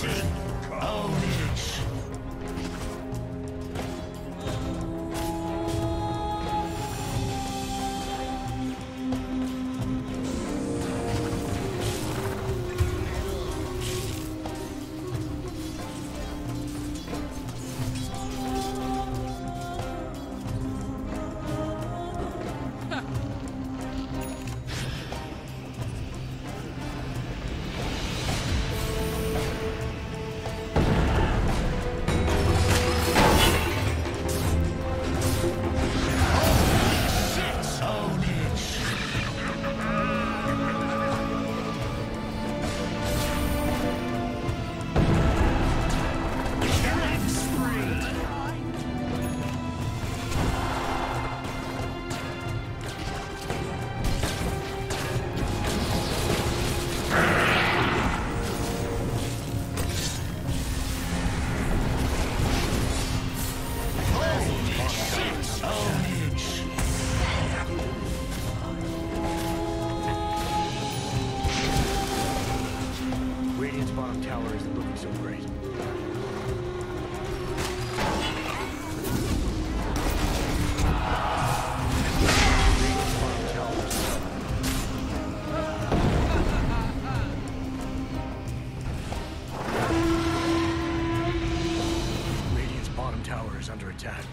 Dominating! tower isn't looking so great. Radiant's bottom tower is under attack.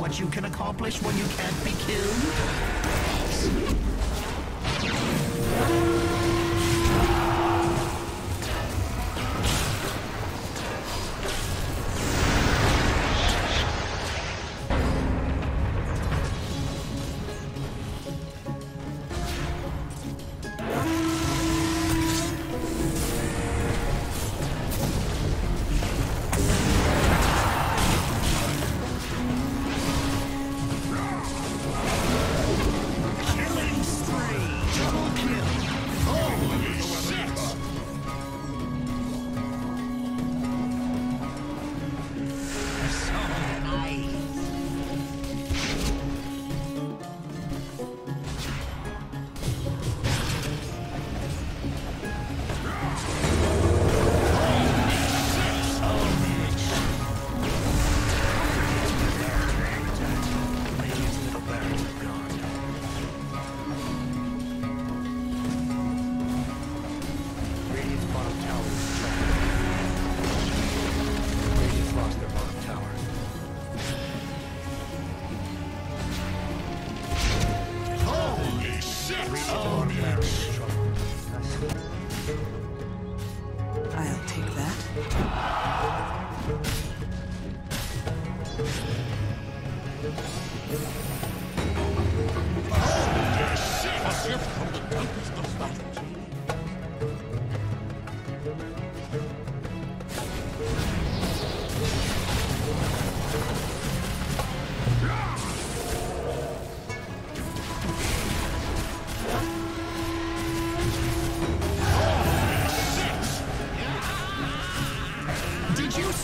What you can accomplish when you can't be killed?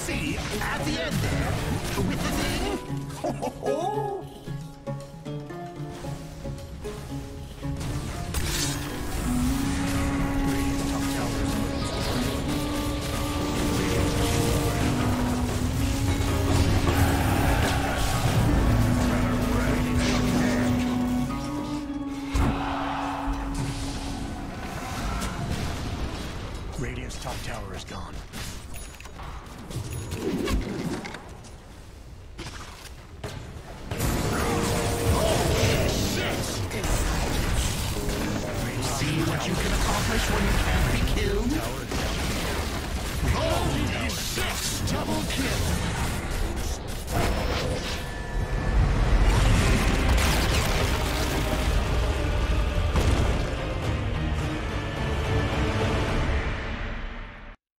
See at the end there with the thing? Radiant's top tower is gone. See what you can accomplish when you can't be killed? Holy shit! Double kill!